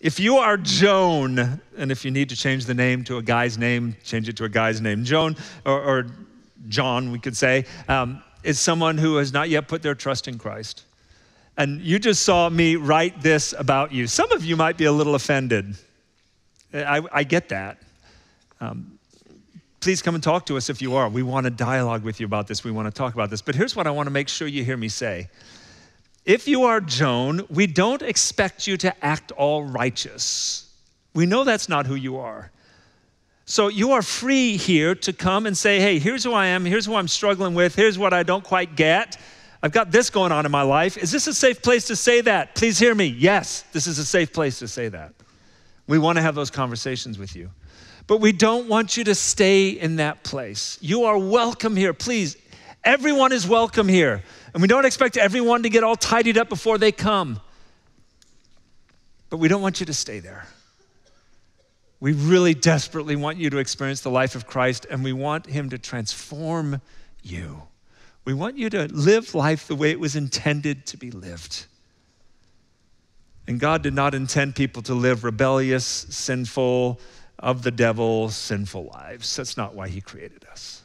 If you are Joan, and if you need to change the name to a guy's name, change it to a guy's name. Joan, or, or John, we could say, um, is someone who has not yet put their trust in Christ. And you just saw me write this about you. Some of you might be a little offended. I, I get that. Um, please come and talk to us if you are. We want to dialogue with you about this. We want to talk about this. But here's what I want to make sure you hear me say. If you are Joan, we don't expect you to act all righteous. We know that's not who you are. So you are free here to come and say, hey, here's who I am, here's who I'm struggling with, here's what I don't quite get. I've got this going on in my life. Is this a safe place to say that? Please hear me. Yes, this is a safe place to say that. We want to have those conversations with you. But we don't want you to stay in that place. You are welcome here. Please, everyone is welcome here. And we don't expect everyone to get all tidied up before they come. But we don't want you to stay there. We really desperately want you to experience the life of Christ, and we want Him to transform you. We want you to live life the way it was intended to be lived. And God did not intend people to live rebellious, sinful, of the devil, sinful lives. That's not why He created us.